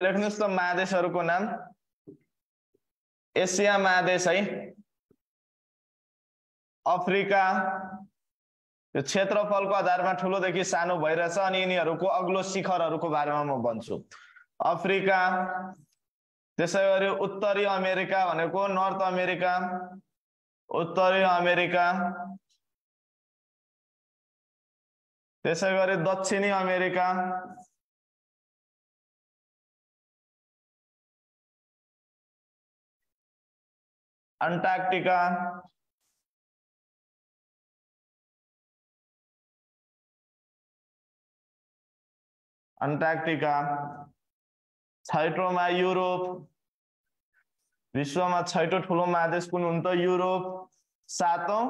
लेख्नुहोस् त महादेशहरूको नाम। एसिया महादेश है। अफ्रिका। यो क्षेत्रफलको आधारमा ठुलोदेखि सानो भइरहेछ अनि यिनीहरूको अग्लो शिखरहरूको बारेमा म भन्छु। अफ्रिका त्यसै गरी उत्तरी अमेरिका भनेको नर्थ अमेरिका उत्तरी अमेरिका त्यसै गरी दक्षिणी अमेरिका अन्टार्क्टिका अन्टार्क्टिका छैटौँमा युरोप विश्वमा छैटौँ ठुलो महादेश कुन हुन् त युरोप सातौँ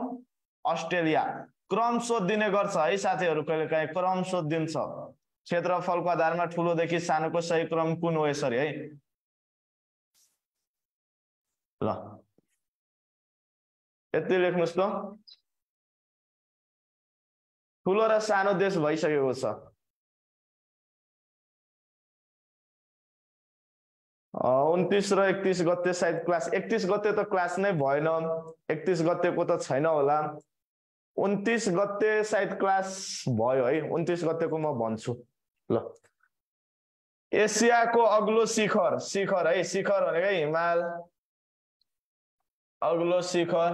अस्ट्रेलिया क्रम सोधिदिने गर्छ है साथीहरू कहिले काहीँ क्रम सोधिदिन्छ क्षेत्रफलको आधारमा ठुलोदेखि सानोको सही क्रम कुन हो यसरी है ल यति लेख्नुहोस् त ठुलो र सानो देश भइसकेको छ। उन्तिस र एकतिस गते सायद क्लास एकतिस गते त क्लास नै भएन एकतिस गतेको त छैन होला। उन्तिस गते सायद क्लास भयो है उन्तिस गतेको म भन्छु। ल। एसियाको अग्लो शिखर शिखर है शिखर भनेको हिमाल। अग्लो शिखर।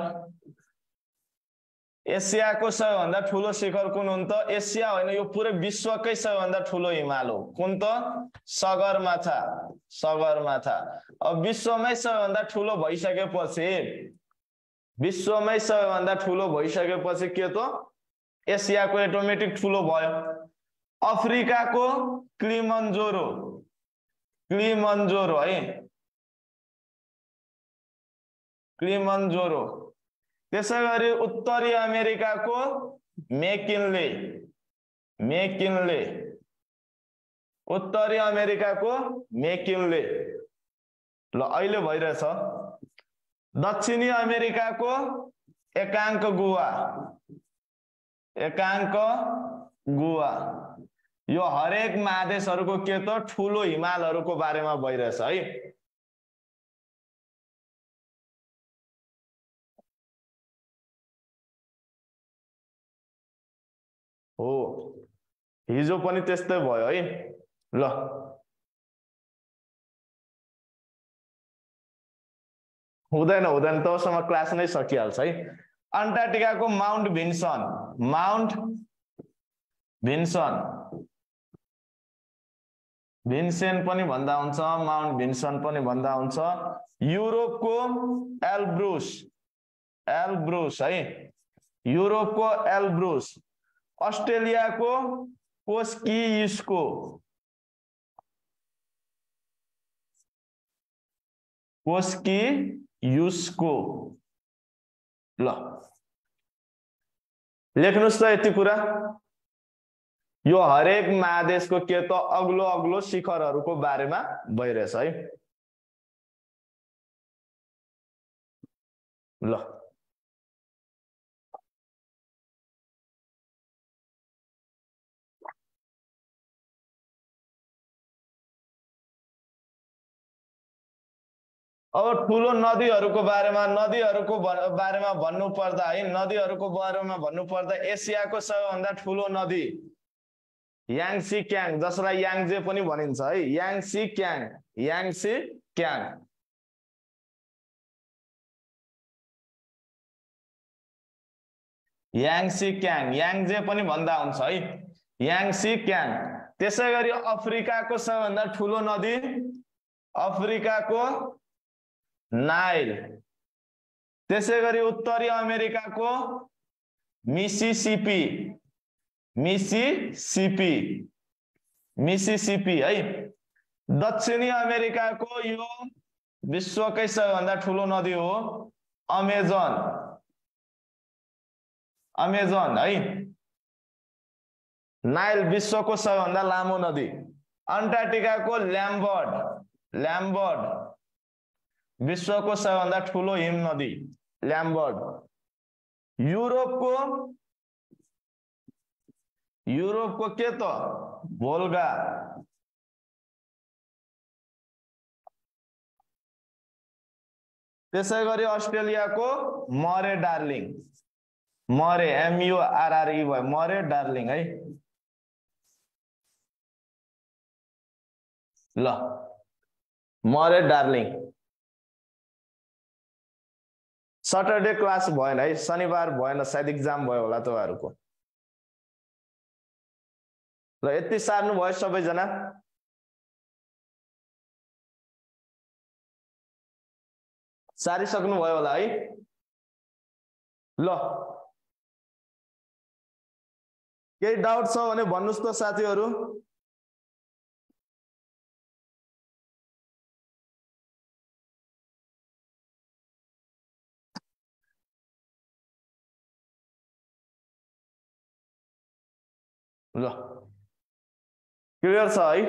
एसियाको सबैभन्दा ठुलो शिखर कुन हुन् त? एसिया होइन यो पुरै विश्वकै सबैभन्दा ठुलो हिमाल हो। कुन त? सगरमाथा सगरमाथा अब विश्वमै सबैभन्दा ठुलो भइसकेपछि विश्वमै सबैभन्दा ठुलो भइसकेपछि के त? एसियाको एटोमेटिक ठुलो भयो। अफ्रिकाको क्लिमन्जोरो। क्लिमन्जोरो है। क्लिमन्जोरो त्यसै गरी उत्तरी अमेरिकाको मेकिनले मेकिनले उत्तरी अमेरिकाको मेकिनले ल अहिले भइरहेछ। दक्षिणी अमेरिकाको एकाङ्क गुवा एकाङ्क गुवा यो हरेक महादेशहरूको के त ठुलो हिमालहरूको बारेमा भइरहेछ है। हो। हिजो पनि त्यस्तै भयो है। ल। हुँदैन हुँदैन। तबसम्म क्लास नै सकिहाल्छ है। अन्टार्क्टिकाको माउन्ट भिन्सन। माउन्ट भिन्सन। भिन्सेन पनि भन्दा हुन्छ माउन्ट भिन्सन पनि भन्दा हुन्छ। युरोपको एल्ब्रुस। एल्ब्रुस है। युरोपको एल्ब्रुस। अस्ट्रेलियाको कोस्किस्को कोस्की युस्को ल। लेख्नुहोस् त यति कुरा। यो हरेक महादेशको के त अग्लो अग्लो शिखरहरूको बारेमा भइरहेछ है। ल। अब ठुलो नदीहरूको बारेमा नदीहरूको बारेमा भन्नु पर्दा है नदीहरूको बारेमा भन्नु पर्दा एसियाको सबैभन्दा ठुलो नदी याङसी क्याङ जसलाई याङजे पनि भनिन्छ है याङसी क्याङ याङसी क्याङ। याङसी क्याङ याङजे पनि भन्दा हुन्छ है याङसी क्याङ। त्यसै गरी अफ्रिकाको सबैभन्दा ठुलो नदी अफ्रिकाको नाइल। त्यसै गरी उत्तरी अमेरिकाको मिसिसिपी मिसिसिपी मिसिसिपी है। दक्षिणी अमेरिकाको यो विश्वकै सबैभन्दा ठुलो नदी हो अमेजन। अमेजन है। नाइल विश्वको सबैभन्दा लामो नदी। अन्टार्क्टिकाको ल्याम्बर्ड ल्याम्बर्ड। विश्वको सबैभन्दा ठुलो हिम नदी ल्याम्बर्ड। युरोपको युरोपको के त? भोल्गा। त्यसै गरी अस्ट्रेलियाको मरे डार्लिङ। मरे एमयुआरआरई भयो। मरे डार्लिङ है। ल। मरे डार्लिङ। सटरडे क्लास भएन है शनिबार भएन सायद इक्जाम भयो होला तपाईँहरूको। ल यति सार्नु भयो सबैजना। सारिसक्नु भयो होला है। ल। केही डाउट छ भने भन्नुहोस् त साथीहरू। क्लियर छ है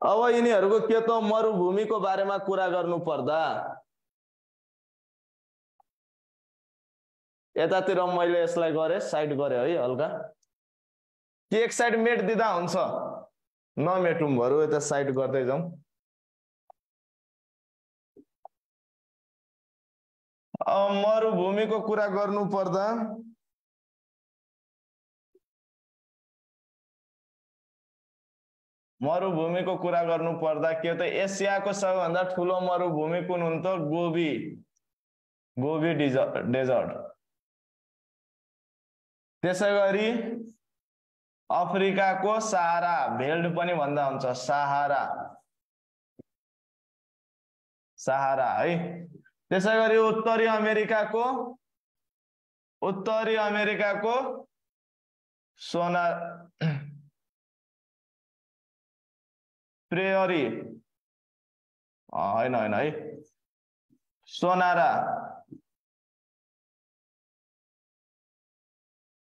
अब यिनीहरूको के त मरुभूमिको बारेमा कुरा गर्नु पर्दा यतातिर मैले यसलाई गरेँ साइड गरेँ है हल्का। कि एक साइड मेट दिँदा हुन्छ? नमेटौँ बरु यता साइड गर्दै जाउँ। मरुभूमिको कुरा गर्नु पर्दा मरुभूमिको कुरा गर्नु पर्दा के त एसियाको सबैभन्दा ठुलो मरुभूमि कुन हुन् त गोबी। Gobi desert. त्यसै गरी अफ्रिकाको सहारा भेल्ड पनि भन्दा हुन्छ सहारा। सहारा है। त्यसै गरी उत्तरी अमेरिकाको उत्तरी अमेरिकाको सोना प्रेयरी। होइन होइन है। सोनारा।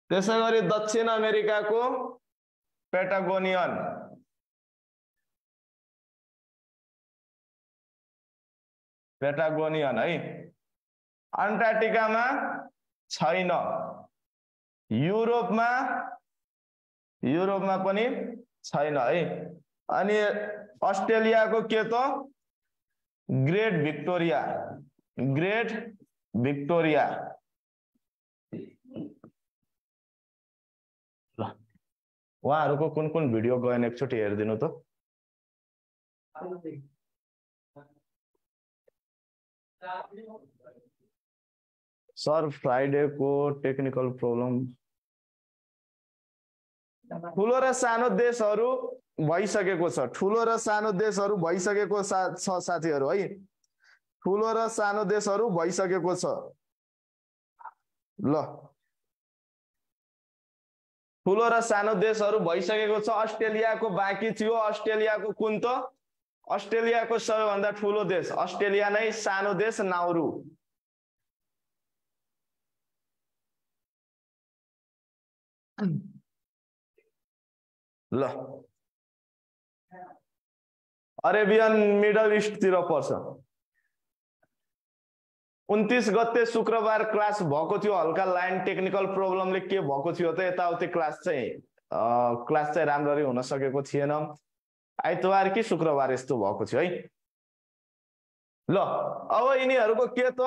त्यसै गरी दक्षिण अमेरिकाको पेटागोनियन। पेटागोनियन है। अन्टार्टिकामा छैन। युरोपमा युरोपमा पनि छैन है। अनि अस्ट्रेलियाको के त? Great Victoria. Great Victoria. ल उहाँहरूको कुन कुन भिडियो गएन एकचोटि हेरिदिनु त। सर फ्राइडेको टेक्निकल प्रब्लम। ठुलो र सानो देशहरू भइसकेको छ। ठुलो र सानो देशहरू भइसकेको छ साथीहरू है? ठुलो र सानो देशहरू भइसकेको छ। ल। ठुलो र सानो देशहरू भइसकेको छ। अस्ट्रेलियाको बाँकी थियो। अस्ट्रेलियाको कुन त? अस्ट्रेलियाको सबैभन्दा ठुलो देश। अस्ट्रेलिया नै सानो देश नाउरू। ल। अरेबियन मिडल इस्टतिर पर्छ। उन्तिस गते शुक्रबार क्लास भएको थियो हल्का लाइन टेक्निकल प्रब्लमले के भएको थियो त यताउति क्लास चाहिँ क्लास चाहिँ राम्ररी हुन सकेको थिएन। आइतबार कि शुक्रबार यस्तो भएको थियो है। ल अब यिनीहरूको के त?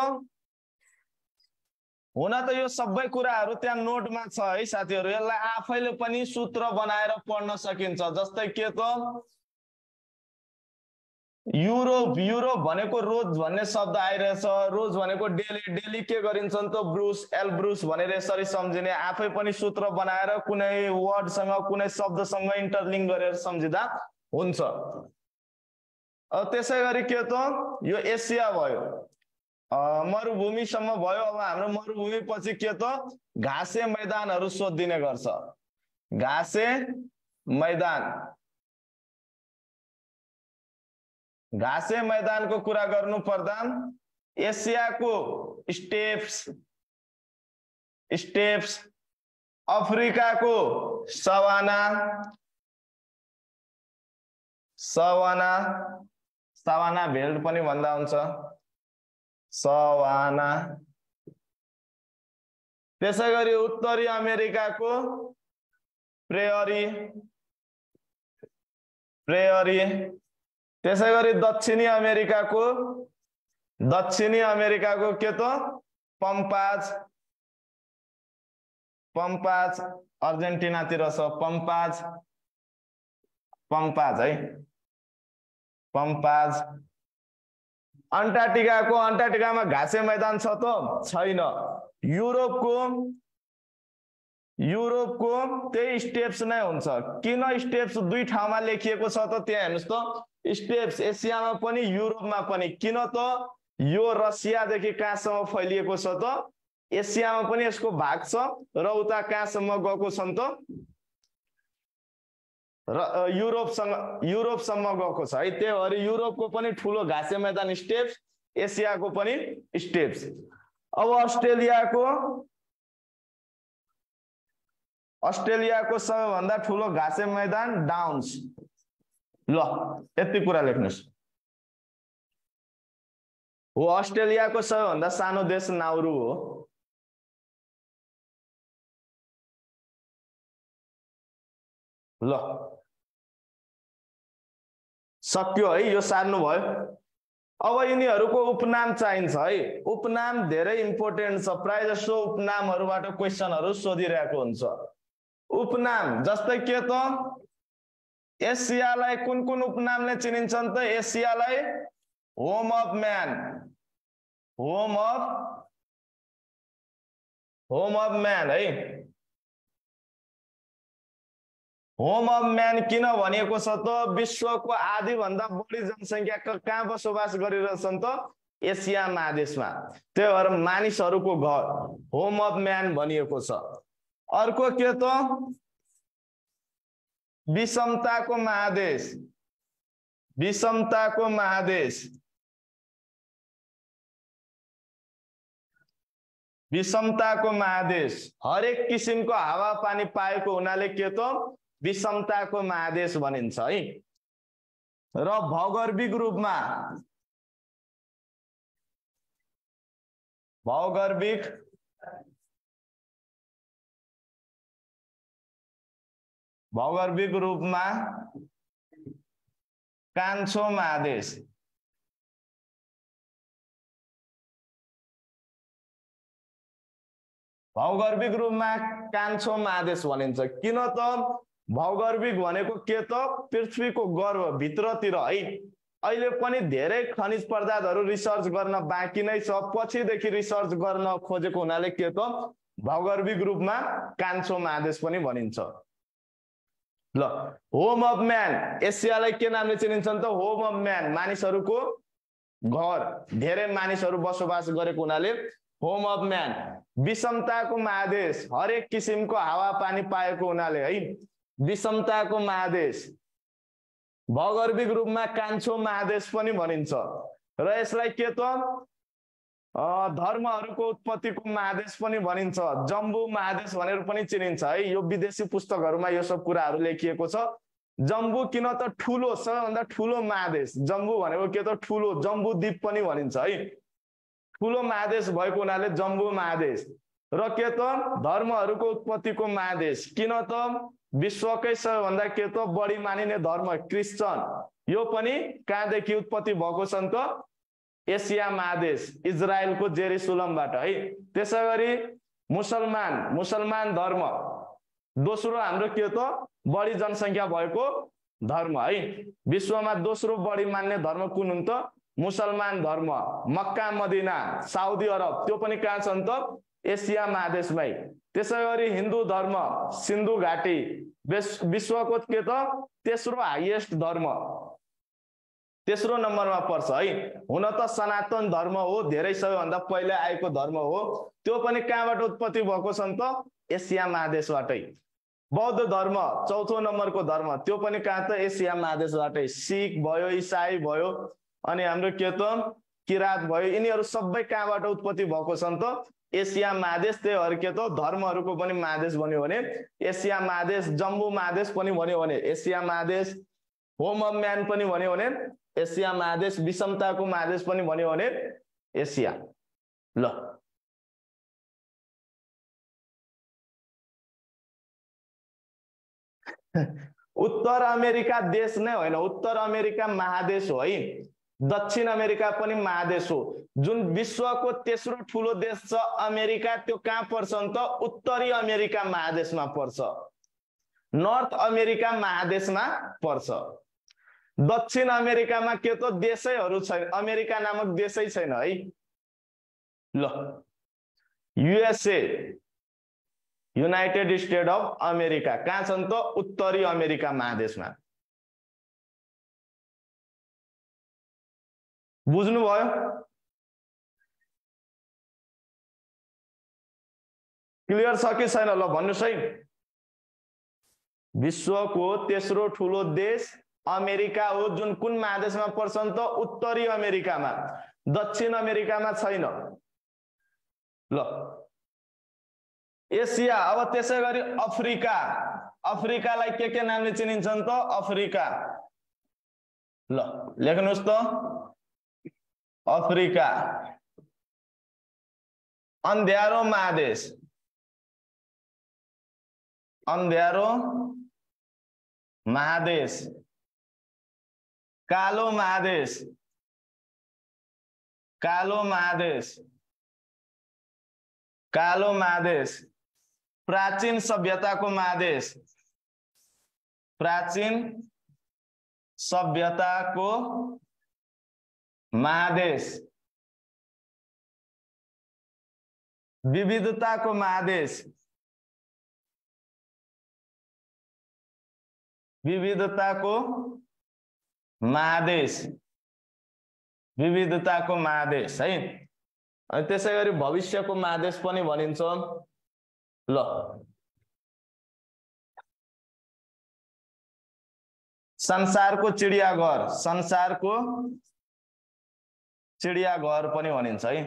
हुन त यो सबै कुराहरू त्यहाँ नोटमा छ है साथीहरू। यसलाई आफैले पनि सूत्र बनाएर पढ्न सकिन्छ। जस्तै के त? युरोप युरोप भनेको रोज भन्ने शब्द आइरहेछ। रोज भनेको डेली डेली के गरिन्छ नि त? ब्रुस एल ब्रुस भनेर यसरी सम्झिने। आफै पनि सूत्र बनाएर कुनै वर्डसँग कुनै शब्दसँग इन्टरलिङ्क गरेर सम्झिँदा हुन्छ। त्यसै गरी के त? यो एसिया भयो। मरुभूमिसम्म भयो। अब हाम्रो मरुभूमि पछि के त? घाँसे मैदानहरू सोधिने गर्छ। घाँसे मैदान। घाँसे मैदानको कुरा गर्नु पर्दा एसियाको स्टेप्स स्टेप्स अफ्रिकाको सवाना सवाना सवाना भेल्ट पनि भन्दा हुन्छ। सवाना। त्यसै गरी उत्तरी अमेरिकाको प्रेयरी प्रेयरी। त्यसै गरी दक्षिणी अमेरिकाको दक्षिणी अमेरिकाको के त? पम्पाज। पम्पाज अर्जेन्टिनातिर छ। पम्पाज। पम्पाज है। पम्पाज। अन्टार्टिकाको अन्टार्टिकामा घाँसे मैदान छ त? छैन। युरोपको युरोपको त्यही स्टेप्स नै हुन्छ। किन स्टेप्स दुई ठाउँमा लेखिएको छ त त्यहाँ हेर्नुहोस् त। स्टेप्स एसियामा पनि युरोपमा पनि। किन त? यो रसियादेखि कहाँसम्म फैलिएको छ त? एसियामा पनि यसको भाग छ र उता कहाँसम्म गएको छ त? र युरोपसँग युरोपसम्म गएको छ। है त्यही भएर युरोपको पनि ठुलो घाँसे मैदान स्टेप्स एसियाको पनि स्टेप्स। अब अस्ट्रेलियाको अस्ट्रेलियाको सबैभन्दा ठुलो घाँसे मैदान डाउन्स। ल यति कुरा लेख्नुहोस्। हो अस्ट्रेलियाको सबैभन्दा सानो देश नाउरु हो। ल। सक्यो है यो सार्नु भयो अब यिनीहरूको उपनाम चाहिन्छ है। उपनाम धेरै इम्पोर्टेन्ट छ। प्रायः जसो उपनामहरूबाट क्वेसनहरू सोधिरहेको हुन्छ। उपनाम जस्तै के त? एसियालाई कुन कुन उपनामले चिनिन्छन् त? एसियालाई home of man home of home of man है। होम अफ म्यान किन भनिएको छ त विश्वको आधीभन्दा बढी जनसङ्ख्या कहाँ बसोबास गरिरहेछन् त एसिया महादेशमा त्यही भएर मानिसहरूको घर होम अफ म्यान भनिएको छ। अर्को के त? विषमताको महादेश। विषमताको महादेश। विषमताको महादेश। हरेक किसिमको हावापानी पाएको हुनाले के त? विषमताको महादेश भनिन्छ है? र भौगर्भिक रूपमा भौगर्भिक भौगर्भिक रूपमा कान्छो महादेश भौगर्भिक रूपमा कान्छो महादेश भनिन्छ किन त भौगर्भिक भनेको के त पृथ्वीको गर्भ भित्रतिर है। अहिले पनि धेरै खनिज पदार्थहरू रिसर्च गर्न बाँकी नै छ। पछिदेखि रिसर्च गर्न खोजेको हुनाले के त भौगर्भिक रूपमा कान्छो महादेश पनि भनिन्छ। ल होम अफ म्यान एसियालाई के नामले चिनिन्छन् त? होम अफ म्यान मानिसहरूको घर। धेरै मानिसहरू बसोबास गरेको हुनाले होम अफ म्यान विषमताको महादेश हरेक किसिमको हावापानी पाएको हुनाले है। विषमताको महादेश। भौगर्भिक रूपमा कान्छो महादेश पनि भनिन्छ। र यसलाई के त? धर्महरूको उत्पत्तिको महादेश पनि भनिन्छ। जम्बु महादेश भनेर पनि चिनिन्छ। है यो विदेशी पुस्तकहरूमा यो सब कुराहरू लेखिएको छ। जम्बु किन त ठुलो सबैभन्दा ठुलो महादेश? जम्बु भनेको के त? ठुलो जम्बु द्वीप पनि भनिन्छ है। ठुलो महादेश भएको हुनाले जम्बु महादेश। र के त? धर्महरूको उत्पत्तिको महादेश। किन त? विश्वकै सबैभन्दा के त बढी मानिने धर्म क्रिस्चियन यो पनि कहाँदेखि उत्पत्ति भएको छन् त? एसिया महादेश इजरायलको जेरिसुलमबाट है। त्यसै गरी मुसलमान मुसलमान धर्म दोस्रो हाम्रो के त बढी जनसङ्ख्या भएको धर्म है। विश्वमा दोस्रो बढी मान्ने धर्म कुन हुन् त? मुसलमान धर्म मक्का मदिना साउदी अरब त्यो पनि कहाँ छन् त? एसिया महादेशमै त्यसै गरी हिन्दू धर्म सिन्धु घाटी विश्वको के त? तेस्रो हाइएस्ट धर्म। तेस्रो नम्बरमा पर्छ है। हुन त सनातन धर्म हो धेरै सबैभन्दा पहिला आएको धर्म हो। त्यो पनि कहाँबाट उत्पत्ति भएको छन् त? एसिया महादेशबाटै। बौद्ध धर्म चौथो नम्बरको धर्म। त्यो पनि कहाँ त? एसिया महादेशबाटै। सिख भयो इसाई भयो अनि हाम्रो के त? किरात भयो। यिनीहरू सबै कहाँबाट उत्पत्ति भएको छन् त? एसिया महादेश त्यही के त धर्महरूको पनि महादेश बन्यो भने एसिया महादेश जम्बू महादेश पनि भन्यो भने एसिया महादेश होम अफ म्यान पनि भन्यो भने एसिया महादेश विषमताको महादेश पनि भन्यो भने एसिया। ल। उत्तर अमेरिका देश नै होइन उत्तर अमेरिका महादेश हो है। दक्षिण अमेरिका पनि महादेश हो। जुन विश्वको तेस्रो ठुलो देश छ अमेरिका त्यो कहाँ पर्छ त? उत्तरी अमेरिका महादेशमा पर्छ। नर्थ अमेरिका महादेशमा पर्छ। दक्षिण अमेरिकामा के त? देशैहरू छैन। अमेरिका नामक देशै छैन है। ल USA United State of America कहाँ छन् त? उत्तरी अमेरिका महादेशमा। बुझ्नुभयो? क्लियर छ कि छैन? ल भन्नुहोस् है। विश्वको तेस्रो ठुलो देश अमेरिका हो जुन कुन महादेशमा पर्छ त? उत्तरी अमेरिकामा। दक्षिण अमेरिकामा छैन। ल। एसिया अब त्यसै गरी अफ्रिका। अफ्रिकालाई के के नामले चिनिन्छन् त? अफ्रिका। ल लेख्नुहोस् त। अफ्रिका अन्ध्यारो महादेश अन्ध्यारो महादेश कालो महादेश कालो महादेश कालो महादेश प्राचीन सभ्यताको महादेश प्राचीन सभ्यताको महादेश विविधताको महादेश विविधताको महादेश विविधताको महादेश है अनि त्यसै गरी भविष्यको महादेश पनि भनिन्छ ल संसारको चिडियाघर संसारको चिडियाघर पनि भनिन्छ है।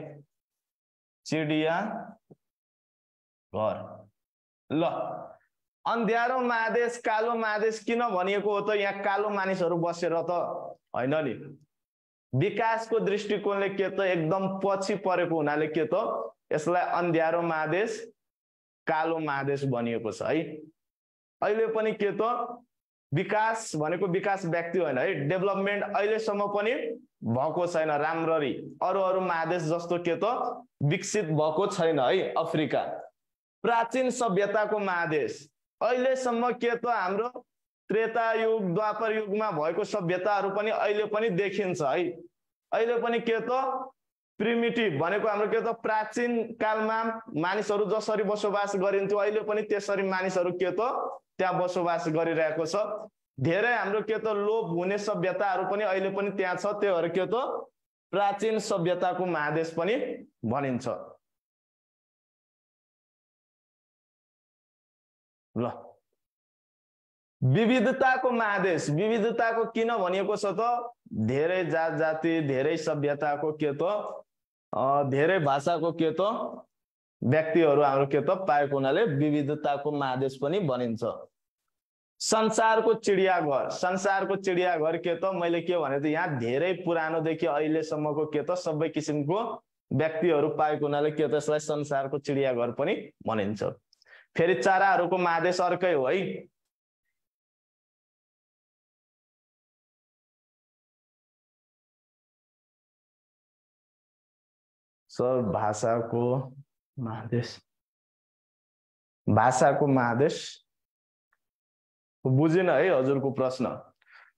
चिडिया घर। ल अन्ध्यारो महादेश कालो महादेश किन भनिएको हो त? यहाँ कालो मानिसहरू बसेर त होइन नि। विकासको दृष्टिकोणले के त? एकदम पछि परेको हुनाले के त? यसलाई अन्ध्यारो महादेश कालो महादेश भनिएको छ है। अहिले पनि के त? विकास भनेको विकास व्यक्ति होइन है। डेभलपमेन्ट अहिलेसम्म पनि भएको छैन राम्ररी। अरू अरू महादेश जस्तो के त विकसित भएको छैन है अफ्रिका। प्राचीन सभ्यताको महादेश। अहिलेसम्म के त हाम्रो त्रेता युग द्वापर युगमा भएको सभ्यताहरू पनि अहिले पनि देखिन्छ है। अहिले पनि के त प्रिमिटिभ भनेको हाम्रो के त प्राचीन कालमा मानिसहरू जसरी बसोबास गरिन्थ्यो अहिले पनि त्यसरी मानिसहरू के त त्यहाँ बसोबास गरिरहेको छ। धेरै हाम्रो के त लोभ हुने सभ्यताहरू पनि अहिले पनि त्यहाँ छ त्योहरू के त प्राचीन सभ्यताको महादेश पनि भनिन्छ। ल। विविधताको महादेश विविधताको किन भनिएको छ त? धेरै जात जाति धेरै सभ्यताको के त धेरै भाषाको के त व्यक्तिहरू हाम्रो के त पाएको हुनाले विविधताको महादेश पनि भनिन्छ संसारको चिडियाघर संसारको चिडियाघर के त मैले के भने त यहाँ धेरै पुरानोदेखि अहिलेसम्मको के त सबै किसिमको व्यक्तिहरू पाएको हुनाले के त यसलाई संसारको चिडियाघर पनि भनिन्छ। फेरि चराहरूको महादेश अर्कै हो है। सर भाषाको महादेश भाषाको महादेश बुझिन है हजुरको प्रश्न।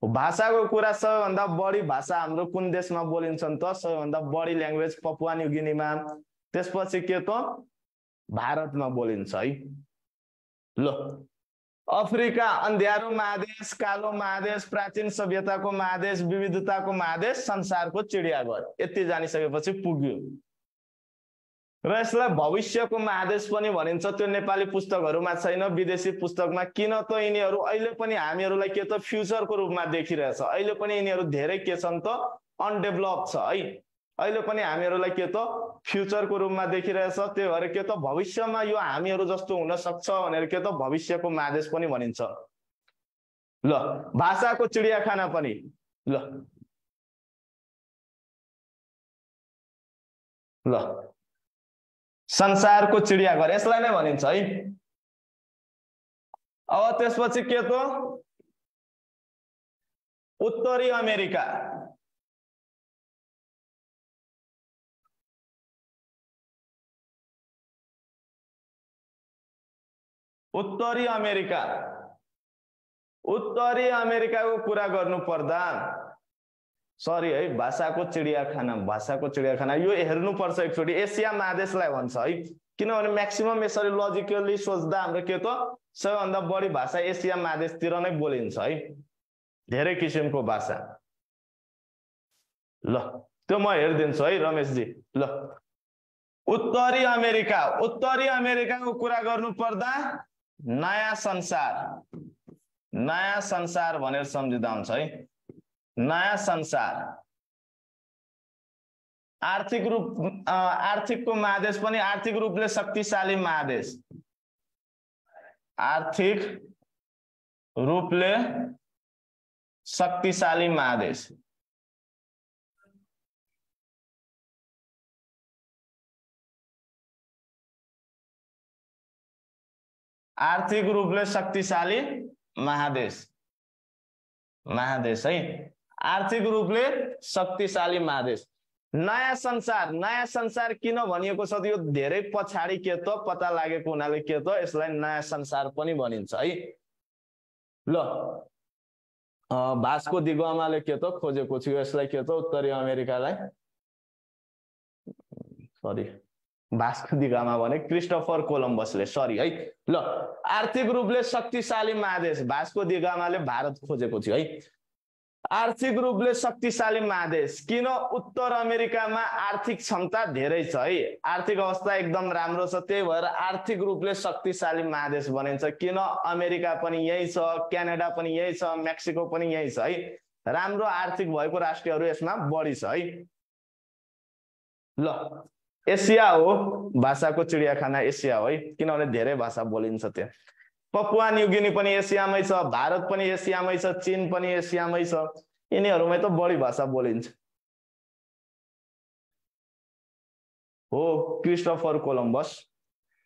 भाषाको कुरा सबैभन्दा बढी भाषा हाम्रो कुन देशमा बोलिन्छन् त? सबैभन्दा बढी ल्याङ्ग्वेज पपुवा न्युगिनीमा त्यसपछि के त? भारतमा बोलिन्छ है। ल। अफ्रिका अन्ध्यारो महादेश कालो महादेश प्राचीन सभ्यताको महादेश विविधताको महादेश संसारको चिडियाघर। यति जानिसकेपछि पुग्यो। र यसलाई भविष्यको महादेश पनि भनिन्छ त्यो नेपाली पुस्तकहरूमा छैन विदेशी पुस्तकमा किन त यिनीहरू अहिले पनि हामीहरूलाई के त फ्युचरको रूपमा देखिरहेछ? अहिले पनि यिनीहरू धेरै के छन् त? अनडेभलप छ है? अहिले पनि हामीहरूलाई के त? फ्युचरको रूपमा देखिरहेछ त्यही भएर के त? भविष्यमा यो हामीहरू जस्तो हुन सक्छ भनेर के त? भविष्यको महादेश पनि भनिन्छ। ल भाषाको चिडियाखाना पनि ल। ल। संसारको चिडियाघर यसलाई नै भनिन्छ है। अब त्यसपछि के त? उत्तरी अमेरिका। उत्तरी अमेरिका। उत्तरी अमेरिकाको कुरा गर्नु पर्दा सरी है भाषाको चिडियाखाना भाषाको चिडियाखाना यो हेर्नुपर्छ एकचोटि। एसिया महादेशलाई भन्छ है। किनभने म्याक्सिमम् यसरी लजिकली सोच्दा हाम्रो के त? सबैभन्दा बढी भाषा एसिया महादेशतिर नै बोलिन्छ है। धेरै किसिमको भाषा। ल त्यो म हेरिदिन्छु है रमेशजी। ल। उत्तरी अमेरिका उत्तरी अमेरिकाको कुरा गर्नु पर्दा नयाँ संसार नयाँ संसार भनेर सम्झिँदा हुन्छ है। नयाँ संसार। आर्थिक रूप आर्थिकको महादेश पनि आर्थिक रूपले शक्तिशाली महादेश। आर्थिक रूपले शक्तिशाली महादेश। आर्थिक रूपले शक्तिशाली महादेश। महादेश है। आर्थिक रूपले शक्तिशाली महादेश। नयाँ संसार नयाँ संसार किन भनिएको छ यो धेरै पछाडि के त पत्ता लागेको हुनाले के त यसलाई नयाँ संसार पनि भनिन्छ है। ल भास्को दिगमाले के त खोजेको थियो यसलाई के त उत्तरी अमेरिकालाई? सरी भास्को दिगामा भने क्रिस्टोफर कोलम्बसले सरी है। ल आर्थिक रूपले शक्तिशाली महादेश भास्को दिगामाले भारत खोजेको थियो है। आर्थिक रूपले शक्तिशाली महादेश। किन उत्तर अमेरिकामा आर्थिक क्षमता धेरै छ है? आर्थिक अवस्था एकदम राम्रो छ त्यही भएर आर्थिक रूपले शक्तिशाली महादेश भनिन्छ किन अमेरिका पनि यही छ क्यानाडा पनि यही छ मेक्सिको पनि यही छ है? राम्रो आर्थिक भएको राष्ट्रहरू यसमा बढी छ है? ल एसिया हो भाषाको चिडियाखाना एसिया हो है? किनभने धेरै भाषा बोलिन्छ त्यहाँ पपुवा न्युगिनी पनि एसियामै छ भारत पनि एसियामै छ चिन पनि एसियामै छ। यिनीहरूमै त बढी भाषा बोलिन्छ। हो क्रिस्टोफर कोलम्बस।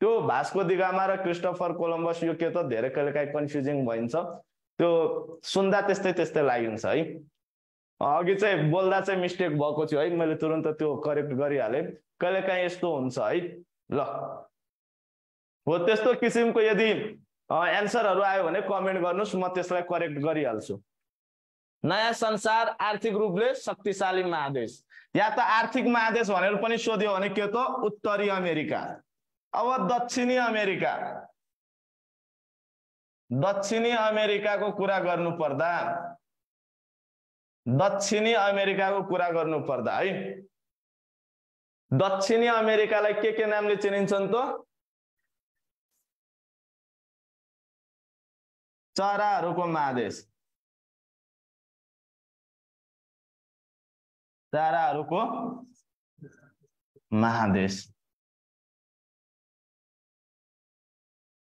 त्यो भास्को दिगामा र क्रिस्टोफर कोलम्बस यो के त धेरै कहिले काहीँ कन्फ्युजिङ भइन्छ। त्यो सुन्दा त्यस्तै त्यस्तै लागिन्छ है। अघि चाहिँ बोल्दा चाहिँ मिस्टेक भएको थियो है मैले तुरन्त त्यो करेक्ट गरिहालेँ। कहिले काहीँ यस्तो हुन्छ है। ल। हो त्यस्तो किसिमको यदि एन्सरहरू आयो भने कमेन्ट गर्नुहोस् म त्यसलाई करेक्ट गरिहाल्छु। नयाँ संसार आर्थिक रूपले शक्तिशाली महादेश। या त आर्थिक महादेश भनेर पनि सोध्यो भने के त? उत्तरी अमेरिका। अब दक्षिणी अमेरिका। दक्षिणी अमेरिकाको कुरा गर्नु पर्दा दक्षिणी अमेरिकाको कुरा गर्नु पर्दा है। दक्षिणी अमेरिकालाई के के नामले चिनिन्छन् त? चराहरूको महादेश चराहरूको महादेश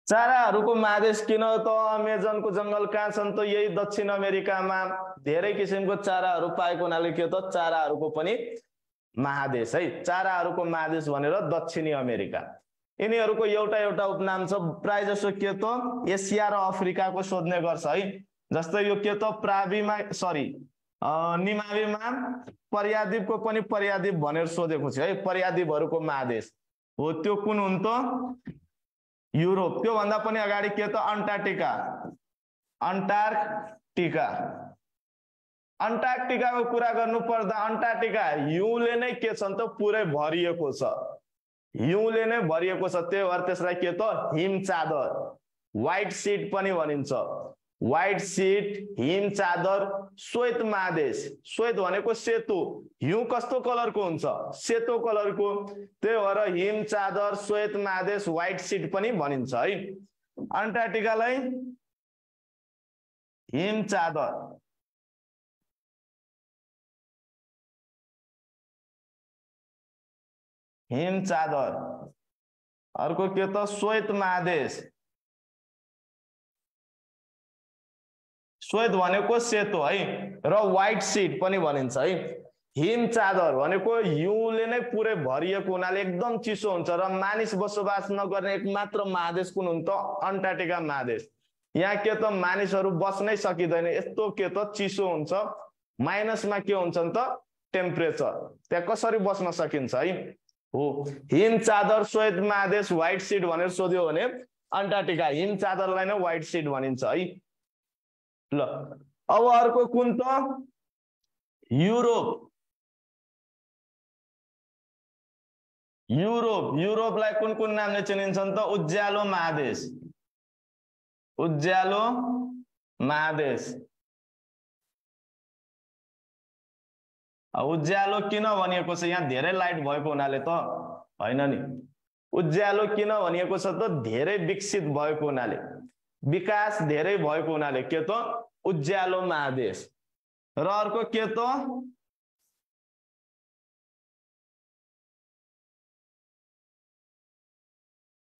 चराहरूको महादेश किन त अमेजनको जङ्गल कहाँ छन् त यही दक्षिण अमेरिकामा? धेरै किसिमको चराहरू पाएको हुनाले के त? चराहरूको पनि महादेश है। चाराहरूको महादेश भनेर दक्षिणी अमेरिका। यिनीहरूको एउटा एउटा उपनाम छ प्राय जसो के त एसिया र अफ्रिकाको सोध्ने गर्छ है। जस्तै यो के त प्राविमा सरी निमाविमा पर्यादीपको पनि पर्यादीप भनेर सोधेको छ है पर्यादीपहरूको महादेश। हो त्यो कुन हुन् त? युरोप। त्योभन्दा पनि अगाडि के त? Antarctica Antarctica. अन्टार्क्टिकाको कुरा गर्नु पर्दा अन्टार्क्टिका हिउँले नै के छ त? पुरै भरिएको छ। हिउँले नै भरिएको छ त्यही भएर त्यसलाई के त? हिम चादर व्हाइट सिट पनि भनिन्छ। व्हाइट सिट हिम चादर श्वेत महादेश श्वेत भनेको सेतो। हिउँ कस्तो कलरको हुन्छ? सेतो कलरको। त्यही भएर हिम चादर श्वेत महादेश व्हाइट सिट पनि भनिन्छ है। अन्टार्क्टिकालाई हिम हिम चादर। अर्को के त? श्वेत महादेश श्वेत भनेको सेतो है र व्हाइट सिट पनि भनिन्छ है। हिम चादर भनेको हिउँले नै पुरै भरिएको हुनाले एकदम चिसो हुन्छ र मानिस बसोबास नगर्ने एक मात्र महादेश कुन हुन्छ अन्टार्टिका महादेश यहाँ के त? मानिसहरू बस्नै सकिँदैन। यस्तो के त? चिसो हुन्छ। माइनसमा के हुन्छ नि त? टेम्परेचर। त्यहाँ कसरी बस्न सकिन्छ है? हो? हिम चादर श्वेत महादेश व्हाइट सिड भनेर सोध्यो भने अन्टार्टिका हिम चादरलाई नै व्हाइट सिड भनिन्छ है। ल अब अर्को कुन त? युरोप। युरोप युरोपलाई कुन कुन नामले चिनिन्छ नि त? उज्यालो महादेश। उज्यालो महादेश। उज्यालो किन भनिएको छ? यहाँ धेरै लाइट भएको हुनाले त होइन नि। उज्यालो किन भनिएको छ त? धेरै विकसित भएको हुनाले। विकास धेरै भएको हुनाले। के त? उज्यालो महादेश। र अर्को के त?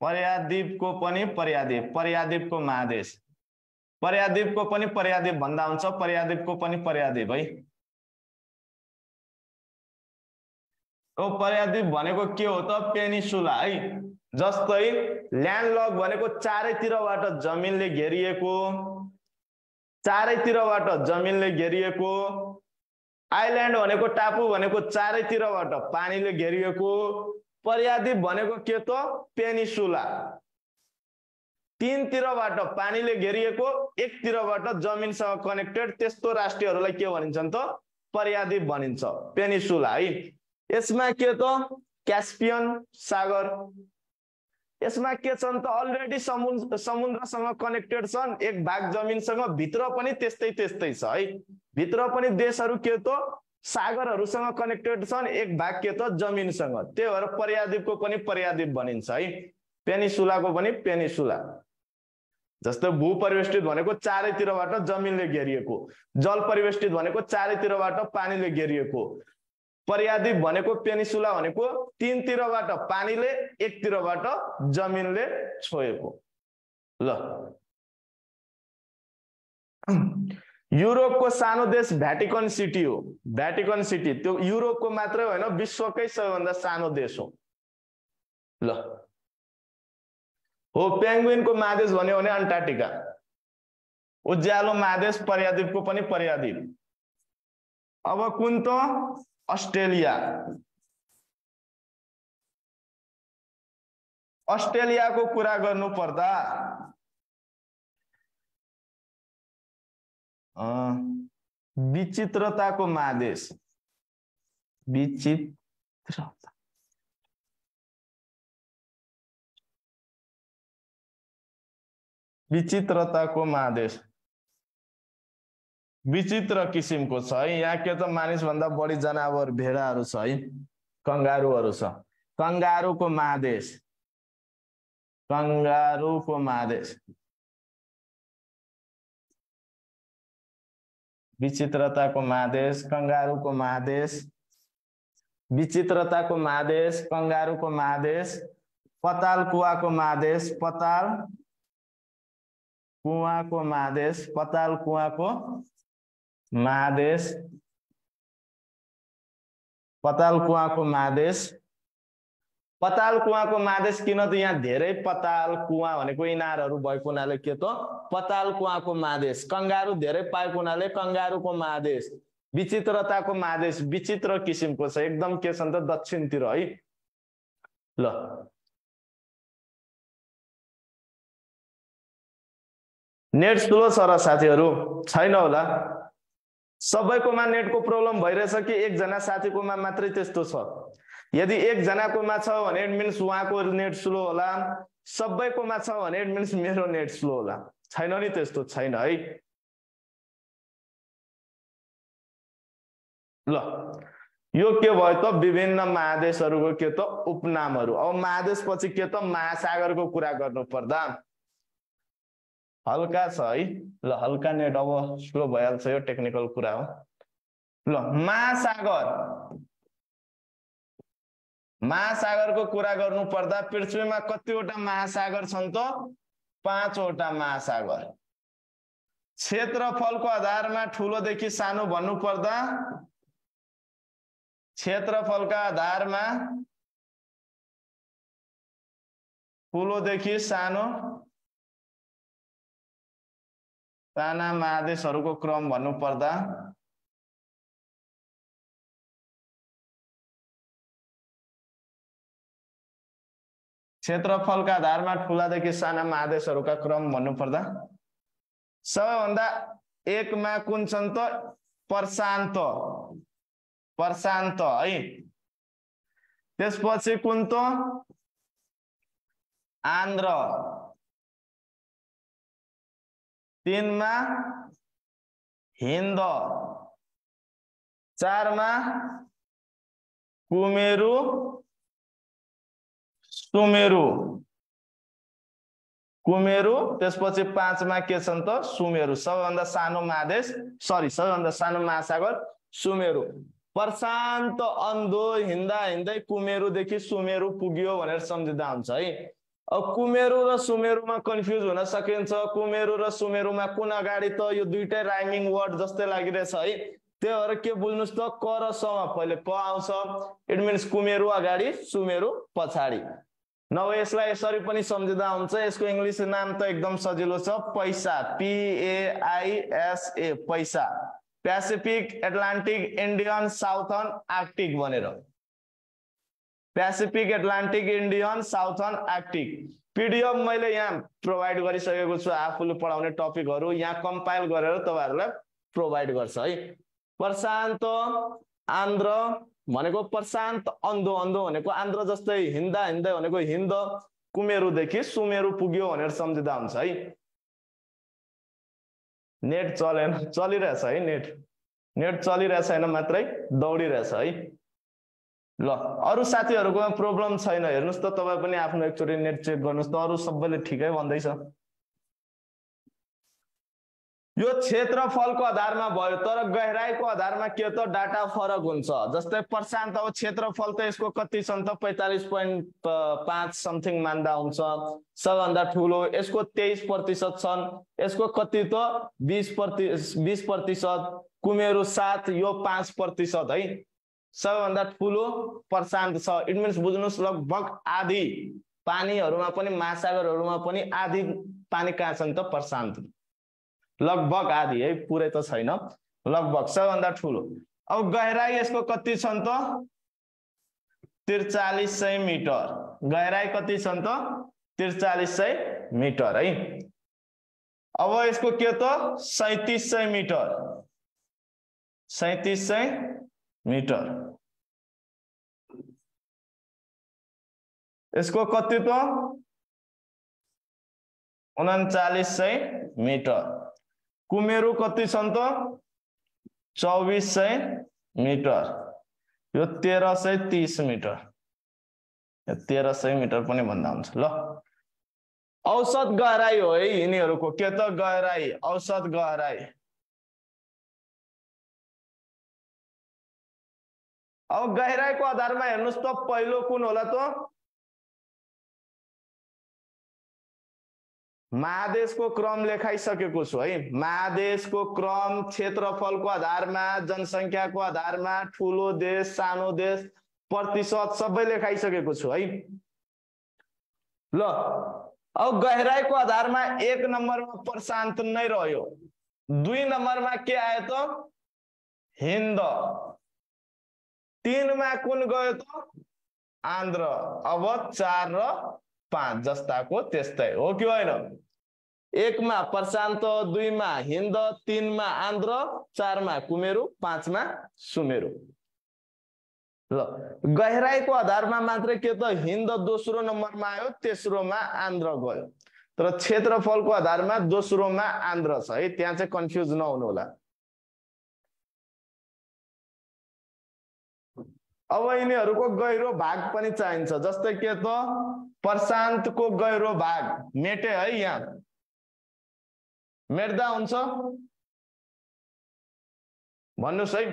पर्याद्वीपको पनि पर्याद्वीप पर्याद्वीपको महादेश। पर्याद्वीपको पनि पर्याद्वीप भन्दा हुन्छ। पर्याद्वीपको पनि पर्याद्वीप है। ओ पर्याद्वीप भनेको के हो त? पेनिसुला है जस्तै ल्यान्डलक भनेको चारैतिरबाट जमिनले घेरिएको चारैतिरबाट जमिनले घेरिएको आइल्यान्ड भनेको टापु भनेको चारैतिरबाट पानीले घेरिएको पर्यादीप भनेको के त? पेनिसुला तिनतिरबाट पानीले घेरिएको एकतिरबाट जमिनसँग कनेक्टेड त्यस्तो राष्ट्रहरूलाई के भनिन्छ त? पर्यादीप भनिन्छ। पेनिसुला है। यसमा के त? क्यास्पियन सागर। यसमा के छन् त? अलरेडी समुद्र समुद्रसँग कनेक्टेड छन्। एक भाग जमिनसँग भित्र पनि त्यस्तै त्यस्तै छ है? भित्र पनि देशहरू के त? सागरहरूसँग कनेक्टेड छन्। एक भाग के त? जमिनसँग। त्यही भएर पर्याद्वीपको पनि पर्याद्वीप भनिन्छ है? पेनिसुलाको पनि पेनिसुला जस्तै भू परिवेष्टित भनेको चारैतिरबाट जमिनले घेरिएको। जल परिवेष्टित भनेको चारैतिरबाट पानीले घेरिएको। पर्याद्वीप भनेको पेनिसुला भनेको तिनतिरबाट पानीले एकतिरबाट जमिनले छोएको। ल। युरोपको सानो देश भ्याटिकन सिटी हो। भ्याटिकन सिटी त्यो युरोपको मात्रै होइन विश्वकै सबैभन्दा सानो देश हो। ल। हो पेङ्गुइनको महादेश भन्यो भने अन्टार्टिका उज्यालो महादेश पर्याद्वीपको पनि पर्याद्वीप अब कुन त? अस्ट्रेलिया। अस्ट्रेलियाको कुरा गर्नु पर्दा विचित्रताको महादेश विचित्र विचित्रताको महादेश विचित्र किसिमको छ है। यहाँ के त मानिसभन्दा बढी जनावर भेडाहरू छ है। कङ्गारुहरू छ। कङ्गारुको महादेश कङ्गारुको महादेश विचित्रताको महादेश कङ्गारुको महादेश विचित्रताको महादेश कङ्गारुको महादेश पताल कुवाको महादेश पताल कुवाको महादेश पताल कुवाको महादेश पताल कुवाको महादेश पताल कुवाको महादेश किन त यहाँ धेरै पताल कुवा भनेको इनारहरू भएको हुनाले के त? पताल कुवाको महादेश कङ्गारु धेरै पाएको हुनाले कङ्गारुको महादेश विचित्रताको महादेश विचित्र किसिमको छ। एकदम के छ त? दक्षिणतिर है। ल। नेट स्लो छ र साथीहरू। छैन होला। सबैकोमा नेटको प्रब्लम भइरहेछ कि एकजना साथीकोमा मात्रै त्यस्तो छ? यदि एकजनाकोमा छ भने इट मिन्स उहाँको नेट स्लो होला। सबैकोमा छ भने इट मिन्स मेरो नेट स्लो होला। छैन नि त्यस्तो? छैन है। ल यो के भयो त? विभिन्न महादेशहरूको के त उपनामहरू? अब महादेश पछि के त? महासागरको कुरा गर्नु पर्दा हल्का छ है। ल हल्का नेट अब स्लो भइहाल्छ यो टेक्निकल कुरा हो। ल महासागर। महासागरको कुरा गर्नु पर्दा पृथ्वीमा कतिवटा महासागर छन् त? पाँचवटा महासागर। क्षेत्रफलको आधारमा ठुलोदेखि सानो भन्नु पर्दा क्षेत्रफलका आधारमा ठुलोदेखि सानो साना महादेशहरूको क्रम भन्नु पर्दा क्षेत्रफलका आधारमा ठुलादेखि साना महादेशहरूका क्रम भन्नुपर्दा सबैभन्दा एकमा कुन छन् त? प्रशान्त। प्रशान्त है। त्यसपछि कुन त? आन्ध्र तिनमा हिन्द चारमा कुमेरु सुमेरु। कुमेरु त्यसपछि पाँचमा के छन् त? सुमेरु। सबैभन्दा सानो महादेश सरी सबैभन्दा सानो महासागर सुमेरु। प्रशान्त अन्धो हिँड्दा हिँड्दै कुमेरुदेखि सुमेरु पुग्यो भनेर सम्झिँदा हुन्छ है। कुमेरु र सुमेरुमा कन्फ्युज हुन सकिन्छ। कुमेरु र सुमेरुमा कुन अगाडि त यो दुइटै राइमिङ वर्ड जस्तै लागिरहेछ है। त्यही भएर के बुझ्नुहोस् त? क र समा पहिले क आउँछ। इट मिन्स कुमेरु अगाडि सुमेरु पछाडि। नभए यसलाई यसरी पनि सम्झिँदा हुन्छ। यसको इङ्ग्लिस नाम त एकदम सजिलो छ। पैसा। P A I S A पैसा। Pacific Atlantic Indian Southern Arctic भनेर। Pacific Atlantic Indian Southern Arctic PDF मैले यहाँ प्रोभाइड गरिसकेको छु आफूले पढाउने टपिकहरू यहाँ कम्पाइल गरेर तपाईँहरूलाई प्रोभाइड गर्छ है। प्रशान्त आन्ध्र भनेको प्रशान्त अन्धो अन्धो भनेको आन्ध्र जस्तै हिँड्दा हिँड्दै भनेको हिन्द कुमेरुदेखि सुमेरु पुग्यो भनेर सम्झिँदा हुन्छ है। नेट चलेन चलिरहेछ है नेट। नेट चलिरहेछ छैन मात्रै दौडिरहेछ है। ल अरू साथीहरूकोमा प्रब्लम छैन हेर्नुहोस् त तपाईँ पनि आफ्नो एकचोटि नेट चेक गर्नुहोस् त अरू सबैले ठिकै भन्दैछ। यो क्षेत्रफलको आधारमा भयो तर गहिराईको आधारमा के त डाटा फरक हुन्छ। जस्तै प्रशान्त अब क्षेत्रफल त यसको कति छन् त पैँतालिस पोइन्ट पाँच समथिङ मान्दा हुन्छ। सबभन्दा ठुलो यसको तेइस प्रतिशत छन् यसको कति त बिस प्रति बिस प्रतिशत कुमेरु सात यो पाँच प्रतिशत है। सबैभन्दा ठुलो प्रशान्त छ। इट मिन्स बुझ्नुहोस् लगभग आधी पानीहरूमा पनि महासागरहरूमा पनि आधी पानी कहाँ छन् त? प्रशान्त। लगभग आधी है पुरै त छैन। लगभग सबैभन्दा ठुलो। अब गहिराई यसको कति छन् त? त्रिचालिस सय मिटर। गहिराई कति छन् त? त्रिचालिस सय मिटर है। अब यसको के त? सैतिस सय मिटर। सैतिस सय मिटर। यसको कति त? उन्चालिस सय मिटर। कुमेरु कति छन् त? चौबिस सय मिटर। यो तेह्र सय तिस मिटर। तेह्र सय मिटर पनि भन्दा हुन्छ। ल। औसत गहराई हो है यिनीहरूको। के त गहराई? औसत गहराई। अब गहिराईको आधारमा हेर्नुहोस् त पहिलो कुन होला त? महादेशको क्रम लेखाइसकेको छु है। महादेशको क्रम क्षेत्रफलको आधारमा जनसङ्ख्याको आधारमा ठुलो देश सानो देश प्रतिशत सबै लेखाइसकेको छु है। ल अब गहिराईको आधारमा एक नम्बरमा प्रशान्त नै रह्यो। दुई नम्बरमा के आयो त? हिन्द। तिनमा कुन गयो त? आन्ध्र अब चार र पाँच जस्ताको त्यस्तै हो कि होइन? एकमा प्रशान्त दुईमा हिन्द तिनमा आन्ध्र चारमा कुमेरु पाँचमा सुमेरु। ल गहिराईको आधारमा मात्रै के त? हिन्द दोस्रो नम्बरमा आयो तेस्रोमा आन्ध्र गयो। तर क्षेत्रफलको आधारमा दोस्रोमा आन्ध्र छ है त्यहाँ चाहिँ कन्फ्युज नहुनु होला। अब यिनीहरूको गहिरो भाग पनि चाहिन्छ जस्तै के त? प्रशान्तको गहिरो भाग मेटे है यहाँ। मेट्दा हुन्छ। भन्नुहोस् है।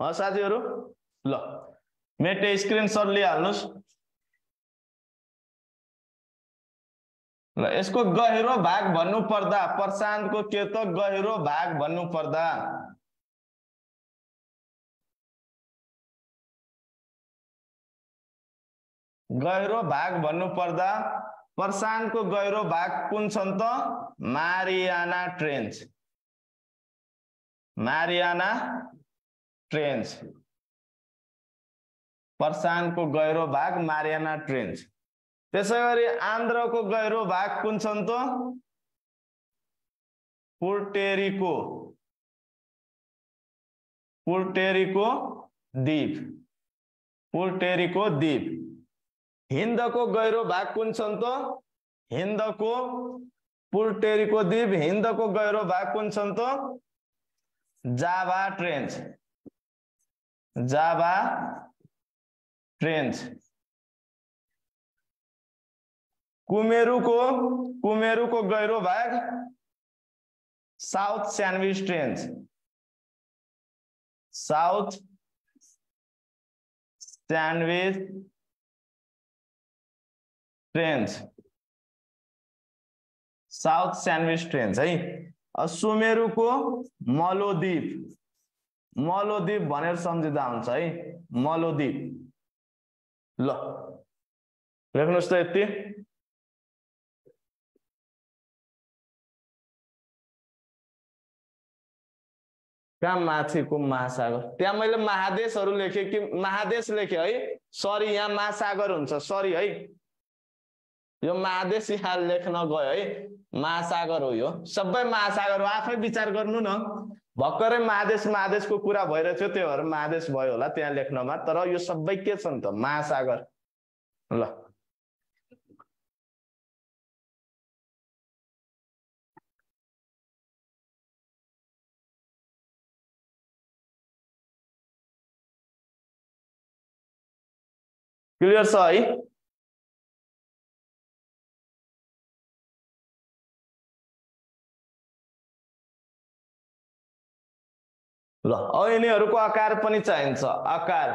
साथीहरू ल। मेटे स्क्रिनसट लिइहाल्नुहोस्। ल यसको गहिरो भाग भन्नु पर्दा प्रशान्तको के त गहिरो भाग भन्नु गहिरो भाग भन्नु पर्दा प्रशान्तको गहिरो भाग कुन छन् त? Mariana trench. Mariana trench. प्रशान्तको गहिरो भाग मारियाना ट्रेन्च। त्यसै गरी आन्ध्रको गहिरो भाग कुन छन् त? पुर्टेरिको। पुर्टेरिको द्वीप। पुर्टेरिको द्वीप। हिन्दको गहिरो भाग कुन छन् त? हिन्दको पुर्टेरिको द्वीप हिन्दको गहिरो भाग कुन छन् त? जाभा ट्रेन्च। जाभा ट्रेन्च। कुमेरुको कुमेरुको गहिरो भाग South Sandwich Trench. South Sandwich Trench South Sandwich Trench है? सुमेरुको मलोद्वीप मलोद्वीप भनेर सम्झिँदा हुन्छ है? मलोद्वीप ल लेख्नुहोस् त यति। कहाँ माथिको महासागर? त्यहाँ मैले महादेशहरू लेखेँ कि महादेश लेखेँ है? सरी यहाँ महासागर हुन्छ सरी है? यो महादेश यहाँ लेख्न गयो है। महासागर हो यो। सबै महासागर हो आफै विचार गर्नु न। भर्खरै महादेश महादेशको कुरा भइरहेको थियो त्यही भएर महादेश भयो होला त्यहाँ लेख्नमा। तर यो सबै के छ नि त? महासागर। ल। क्लियर छ है? ल अब यिनीहरूको आकार पनि चाहिन्छ। आकार।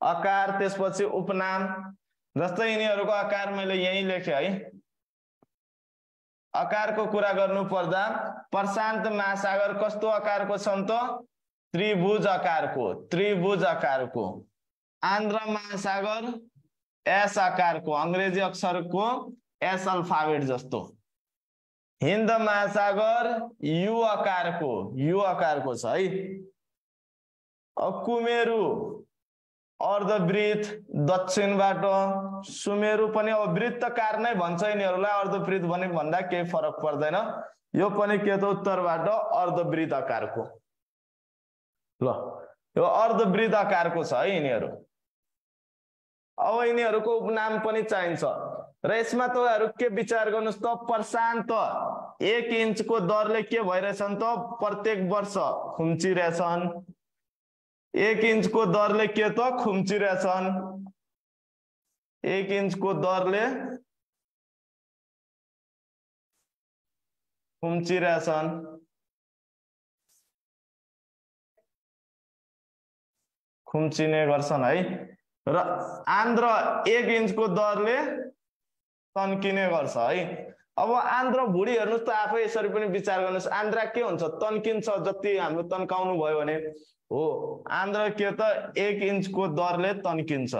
आकार त्यसपछि उपनाम जस्तै यिनीहरूको आकार मैले यहीँ लेखेँ है। आकारको कुरा गर्नु पर्दा प्रशान्त महासागर कस्तो आकारको छन् त? त्रिभुज आकारको त्रिभुज आकारको। आन्ध्र महासागर एस आकारको अङ्ग्रेजी अक्षरको एस अल्फाबेट जस्तो। हिन्द महासागर यु आकारको यु आकारको छ है। कुमेरु अर्धवृत दक्षिणबाट सुमेरु पनि अब वृत्तकार नै भन्छ यिनीहरूलाई अर्धवृत भने भन्दा केही फरक पर्दैन। यो पनि के त उत्तरबाट अर्धवृत आकारको। ल यो अर्धवृत आकारको छ है यिनीहरू। अब यिनीहरूको उपनाम पनि चाहिन्छ। र यसमा तपाईँहरू के विचार गर्नुहोस् त प्रशान्त। एक इन्चको दरले के भइरहेछन् त प्रत्येक वर्ष खुम्चिरहेछन्। एक इन्चको दरले के त खुम्चिरहेछन्। एक इन्चको दरले खुम्चिरहेछन्। खुम्चिने गर्छन् है। र आन्द्र एक इन्चको दरले तन्किने गर्छ है। अब आन्द्र भुडी हेर्नुहोस् त आफै यसरी पनि विचार गर्नुहोस्। आन्द्रा के हुन्छ? तन्किन्छ जति हाम्रो तन्काउनु भयो भने। हो आन्द्र के त एक इन्चको दरले तन्किन्छ।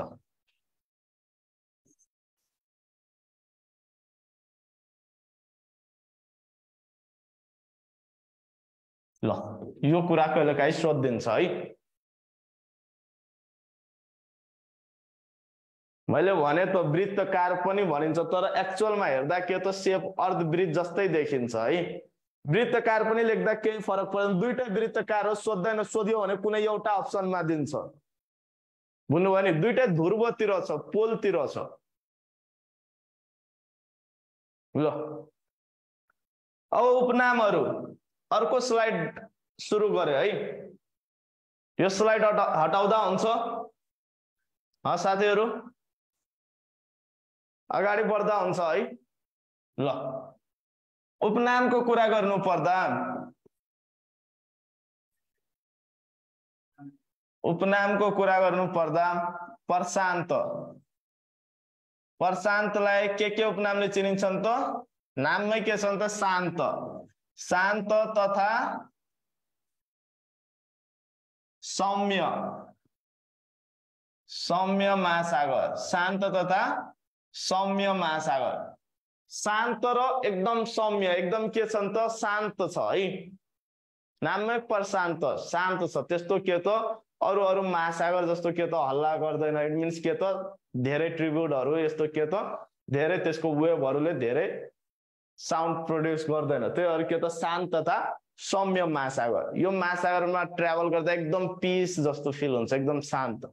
ल यो कुरा कहिले काहीँ सोधिदिन्छ है। मैले भने त वृत्तकार पनि भनिन्छ तर एक्चुअलमा हेर्दा के त सेप अर्धवृत्त जस्तै देखिन्छ है। वृत्तकार पनि लेख्दा केही फरक पर्दैन दुइटै वृत्तकार हो सोध्दैन सोध्यो भने कुनै एउटा अप्सनमा दिन्छ। बुझ्नुभयो नि दुइटै ध्रुवतिर छ पोलतिर छ। ल। अब उपनामहरू। अर्को स्लाइड सुरु गरे है। यो स्लाइड हटाउँदा हुन्छ। साथीहरू। अगाडि बढ्दा हुन्छ है। ल। उपनामको कुरा गर्नु पर्दा उपनामको कुरा गर्नु पर्दा प्रशान्त। प्रशान्तलाई के के उपनामले चिनिन्छन् त? नाममै के छन् त? शान्त। शान्त तथा सौम्य। सौम्य महासागर। शान्त तथा सौम्य महासागर। शान्त र एकदम सौम्य एकदम के छ त शान्त छ है? नाममै प्रशान्त शान्त छ। त्यस्तो के त? अरू अरू महासागर जस्तो के त? हल्ला गर्दैन इट मिन्स के त? धेरै ट्रिब्युटहरू यस्तो के त? धेरै त्यसको वेभहरूले धेरै साउन्ड प्रड्युस गर्दैन। त्यही भएर के त? शान्तता सौम्य महासागर। यो महासागरमा ट्राभल गर्दा एकदम पिस जस्तो फिल हुन्छ एकदम शान्त।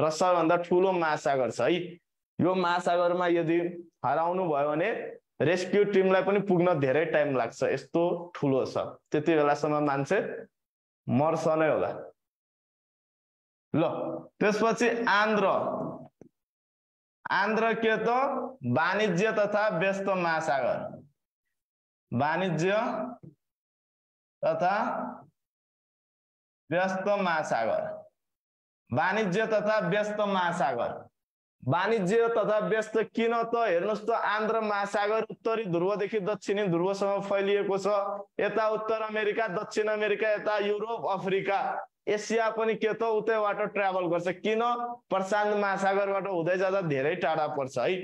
र सबैभन्दा ठुलो महासागर छ है? यो महासागरमा यदि हराउनु भयो भने रेस्क्यु टिमलाई पनि पुग्न धेरै टाइम लाग्छ। यस्तो ठुलो छ। त्यति बेलासम्म मान्छे मर्छ नै होला। ल त्यसपछि आन्ध्र आन्ध्र के त? वाणिज्य तथा व्यस्त महासागर। वाणिज्य तथा व्यस्त महासागर। वाणिज्य तथा व्यस्त महासागर। वाणिज्य तथा व्यस्त किन त हेर्नुहोस् त आन्ध्र महासागर उत्तरी ध्रुवदेखि दक्षिणी ध्रुवसम्म फैलिएको छ यता उत्तर अमेरिका दक्षिण अमेरिका यता युरोप अफ्रिका एसिया पनि के त उतैबाट ट्राभल गर्छ किन प्रशान्त महासागरबाट हुँदै जाँदा धेरै टाढा पर्छ है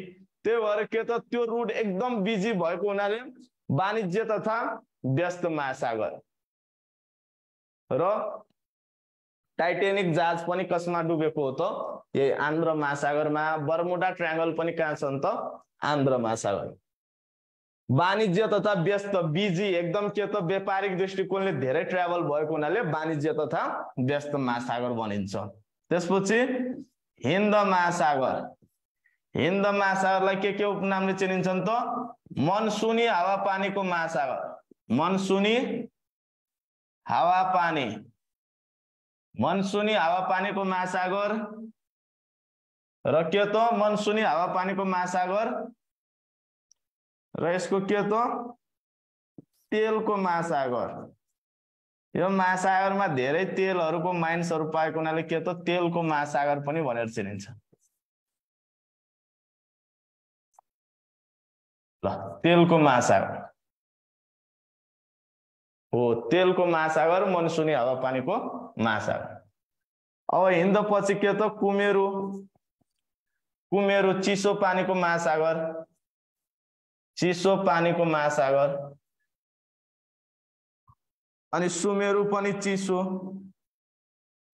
त्यही भएर के त त्यो रुट एकदम बिजी भएको हुनाले वाणिज्य तथा व्यस्त महासागर र टाइटेनिक जहाज पनि कसमा डुबेको हो त? यही आन्ध्र महासागरमा बर्मुडा ट्रायङ्गल पनि कहाँ छन् त? आन्ध्र महासागर। वाणिज्य तथा व्यस्त बिजी एकदम के त? व्यापारिक दृष्टिकोणले धेरै ट्राभल भएको हुनाले वाणिज्य तथा व्यस्त महासागर भनिन्छ। त्यसपछि हिन्द महासागर। हिन्द महासागरलाई के के उपनामले चिनिन्छन् त? मनसुनी हावापानीको महासागर। मनसुनी हावापानी। मनसुनी हावापानीको महासागर। र के त? मनसुनी हावापानीको महासागर। र यसको के त? तेलको महासागर। यो महासागरमा धेरै तेलहरूको माइन्सहरू पाएको हुनाले के त? तेलको महासागर पनि भनेर चिनिन्छ। ल तेलको महासागर। हो तेलको महासागर मनसुनी हावापानीको महासागर अब हिन्द पछि के त कुमेरु कुमेरु चिसो पानीको महासागर चिसो पानीको महासागर अनि सुमेरु पनि चिसो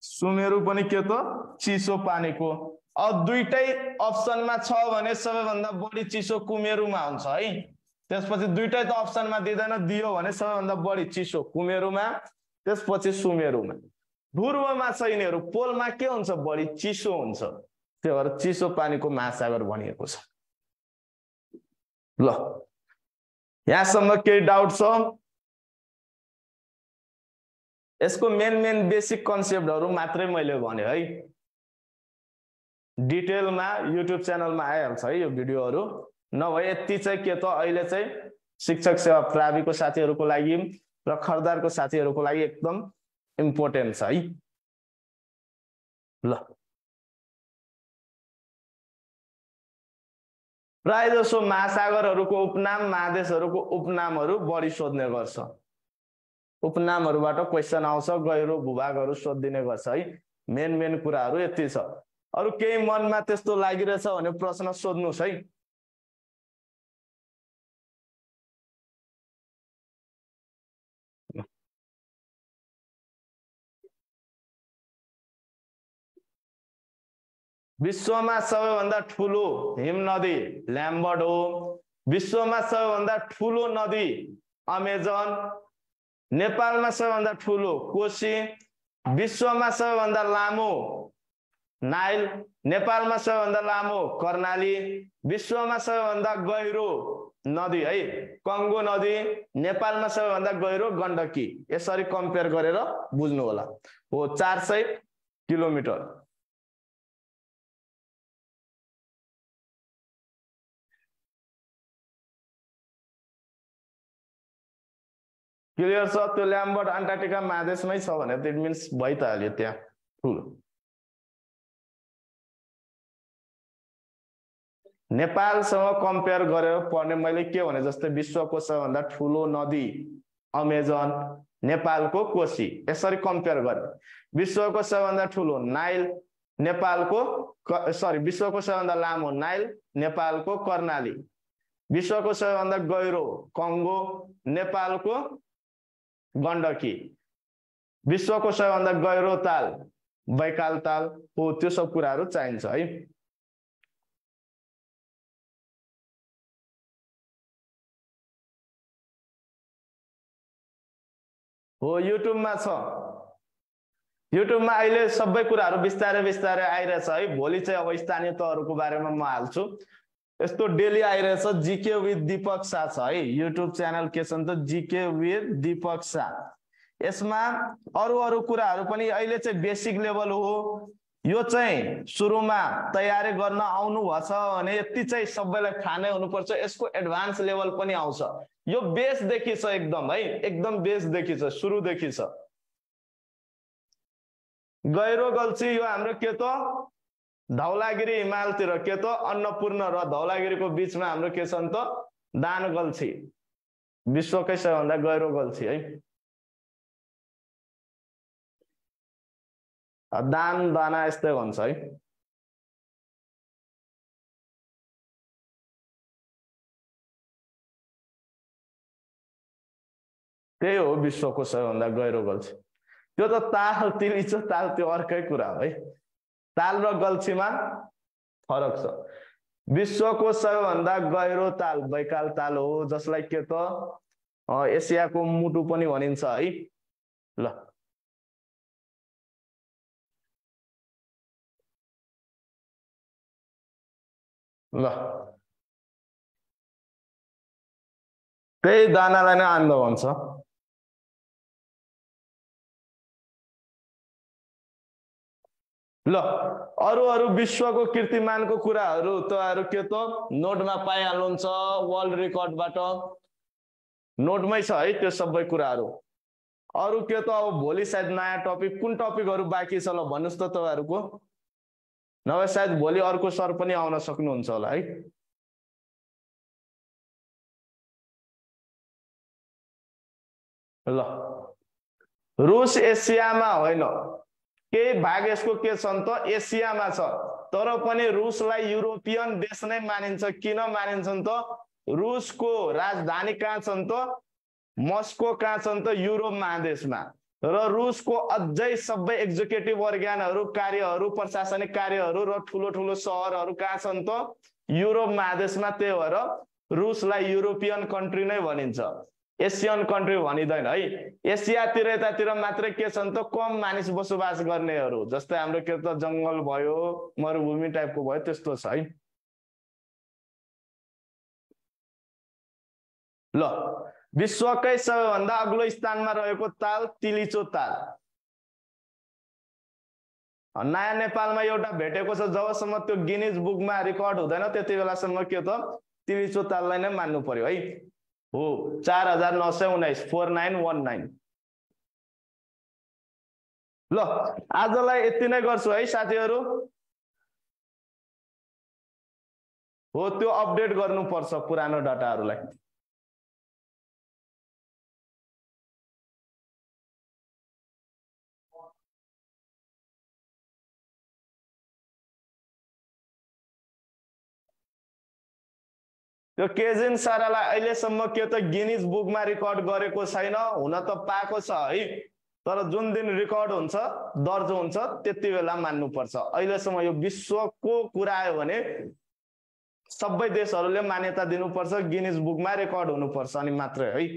सुमेरु पनि के त चिसो पानीको। अब दुइटै अप्सनमा छ भने सबैभन्दा बढी चिसो कुमेरुमा हुन्छ है। त्यसपछि दुइटै त अप्सनमा दिँदैन दियो भने सबैभन्दा बढी चिसो कुमेरुमा त्यसपछि सुमेरुमा। ध्रुवमा छ यिनीहरू पोलमा के हुन्छ? बढी चिसो हुन्छ। त्यही भएर चिसो पानीको महासागर भनिएको छ। ल यहाँसम्म केही डाउट छ? यसको मेन मेन बेसिक कन्सेप्टहरू मात्रै मैले भने है। डिटेलमा युट्युब च्यानलमा आइहाल्छ है यो भिडियोहरू। नभए यति चाहिँ के त अहिले चाहिँ शिक्षक सेवा प्राविको साथीहरूको लागि र खरदारको साथीहरूको लागि एकदम इम्पोर्टेन्ट छ है। ल। प्राय जसो महासागरहरूको उपनाम महादेशहरूको उपनामहरू बढी सोध्ने गर्छ। उपनामहरूबाट क्वेसन आउँछ गहिरो भूभागहरू सोधिदिने गर्छ है। मेन मेन कुराहरू यति छ। अरू केही मनमा त्यस्तो लागिरहेछ भने प्रश्न सोध्नुहोस् है। विश्वमा सबैभन्दा ठुलो हिम नदी ल्याम्बर्ड हो। विश्वमा सबैभन्दा ठुलो नदी अमेजन। नेपालमा सबैभन्दा ठुलो कोशी। विश्वमा सबैभन्दा लामो नाइल। नेपालमा सबैभन्दा लामो कर्णाली। विश्वमा सबैभन्दा गहिरो नदी है कङ्गो नदी। नेपालमा सबैभन्दा गहिरो गण्डकी। यसरी कम्पेयर गरेर बुझ्नु होला हो चार सय किलोमिटर। क्लियर छ त्यो ल्याम्बर्ट अन्टार्टिका महादेशमै छ भने इट मिन्स भइ त हाल्यो त्यहाँ। ठुलो। नेपालसँग कम्पेयर गरेर पढ्ने मैले के भने जस्तै विश्वको सबैभन्दा ठुलो नदी अमेजन नेपालको कोशी। यसरी कम्पेयर गरेँ विश्वको सबैभन्दा ठुलो नाइल नेपालको सरी विश्वको सबैभन्दा लामो नाइल नेपालको कर्णाली। विश्वको सबैभन्दा गहिरो कङ्गो नेपालको गण्डकी विश्वको सबैभन्दा गहिरो ताल बैकाल ताल हो त्यो सब कुराहरू चाहिन्छ है। हो युट्युबमा छ। युट्युबमा अहिले सबै कुराहरू बिस्तारै बिस्तारै आइरहेछ है। भोलि चाहिँ अब स्थानीय तहहरूको बारेमा म हाल्छु। यस्तो डेली आइरहेछ जिके विथ दिपक शाह छ है। युट्युब च्यानल के छ त? जिके विथ दिपक शाह यसमा अरू अरू कुराहरू पनि अहिले चाहिँ बेसिक लेभल हो। यो चाहिँ सुरुमा तयारी गर्न आउनु भएछ भने यति चाहिँ सबैलाई थाहा नै हुनुपर्छ। यसको एडभान्स लेभल पनि आउँछ। यो बेसदेखि छ एकदम है। एकदम बेसदेखि छ सुरुदेखि छ गहिरो गल्छी यो हाम्रो के त? धौलागिरी हिमालतिर के त अन्नपूर्ण र धौलागिरीको बिचमा हाम्रो के छ नि त दान गल्छी। विश्वकै सबैभन्दा गहिरो गल्छी है। दान दाना यस्तै भन्छ है। त्यही हो विश्वको सबैभन्दा गहिरो गल्छी। त्यो त ताल तिलिचो ताल त्यो अर्कै कुरा हो है। ताल र गल्छीमा फरक छ। विश्वको सबैभन्दा गहिरो ताल बैकाल ताल हो जसलाई के त एसियाको मुटु पनि भनिन्छ है। ल। ल। त्यही दानालाई नै आन्द भन्छ। ल अरू अरू विश्वको कीर्तिमानको कुराहरू तपाईँहरू के त? नोटमा पाइहाल्नुहुन्छ वर्ल्ड रेकर्डबाट नोटमै छ है त्यो सबै कुराहरू। अरू के त? अब भोलि सायद नयाँ टपिक कुन टपिकहरू बाँकी छ ल भन्नुहोस् त तपाईँहरूको। नभए सायद भोलि अर्को सर पनि आउन सक्नुहुन्छ होला है। ल। रुस एसियामा होइन। केही भाग यसको के छ त? एसियामा छ। तर पनि रुसलाई युरोपियन देश नै मानिन्छ। किन मानिन्छ त? रुसको राजधानी कहाँ छन् त? मस्को कहाँ छन् त? युरोप महादेशमा। र रुसको अझै सबै एक्जिक्युटिभ अर्ग्यानहरू कार्यहरू प्रशासनिक कार्यहरू र ठुलो ठुलो सहरहरू कहाँ छन् त? युरोप महादेशमा त्यही भएर रुसलाई युरोपियन कन्ट्री नै भनिन्छ। एसियन कन्ट्री भनिँदैन है। एसियातिर यतातिर मात्रै के छन् त कम मानिस बसोबास गर्नेहरू जस्तै हाम्रो के त जङ्गल भयो मरुभूमि टाइपको भयो त्यस्तो छ है। ल विश्वकै सबैभन्दा अग्लो स्थानमा रहेको ताल तिलिचो ताल। नयाँ नेपालमा एउटा भेटेको छ जबसम्म त्यो गिनिज बुकमा रेकर्ड हुँदैन त्यति बेलासम्म के त तिलिचो ताललाई नै मान्नु पर्यो है। हो चार हजार नौ सय उन्नाइस फोर नाइन वान नाइन ल आजलाई यति नै गर्छु है साथीहरू. हो त्यो अपडेट गर्नुपर्छ पुरानो डाटाहरूलाई. त्यो केजिन सारालाई अहिलेसम्म के त गिनिज बुकमा रेकर्ड गरेको छैन हुन त पाएको छ है। तर जुन दिन रेकर्ड हुन्छ दर्ज हुन्छ त्यति बेला मान्नुपर्छ। अहिलेसम्म यो विश्वको कुरा आयो भने सबै देशहरूले मान्यता दिनुपर्छ गिनिज बुकमा रेकर्ड हुनुपर्छ अनि मात्रै है।